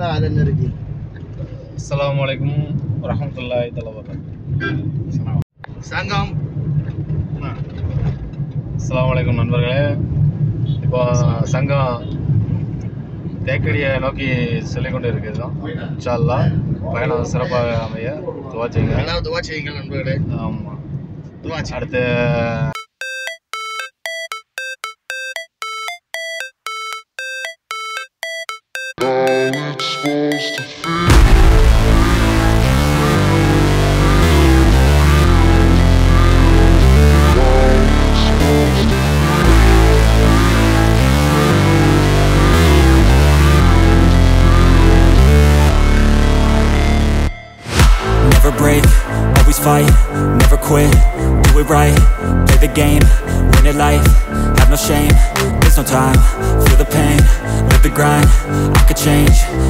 பார்த்தா அதில் இருக்கு அஸ்லாம் வலைக்கும் வரமத்துல்லாய் தலைவர் சங்கம். அஸ்லாம் வலைக்கும் நண்பர்களே இப்போ சங்கம் தேக்கடியை நோக்கி சொல்லிக் கொண்டு இருக்குது தான் இன்ஷால்லா பயணம் சிறப்பாக அமைய துவா செய்யுங்க துவா செய்யுங்க நண்பர்களே. ஆமாம் அடுத்து never break, always fight, never quit, do it right, play the game, win it life, have no shame, there's no time, feel the pain, live the grind, I could change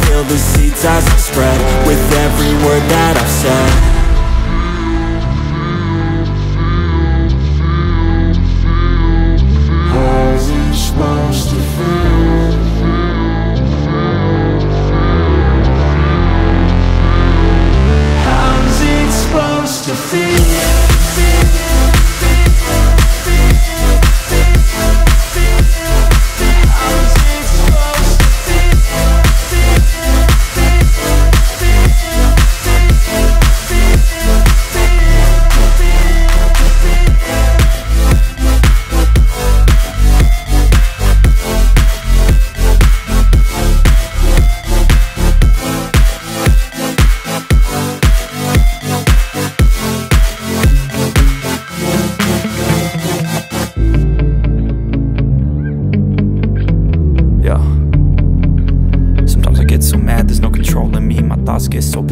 the seeds as I spread With every word that I've said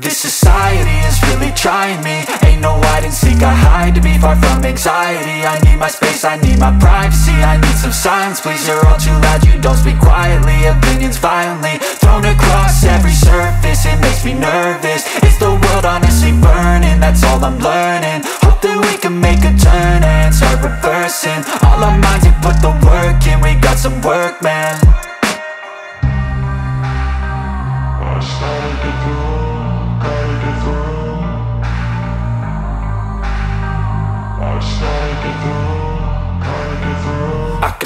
this society is really trying me. Ain't no hide and seek, I hide to be far from anxiety. I need my space, I need my privacy I need some silence, please, you're all too loud You don't speak quietly, opinions violently Thrown across every surface, it makes me nervous. Is the world honestly burning? That's all I'm learning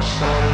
i'm sorry.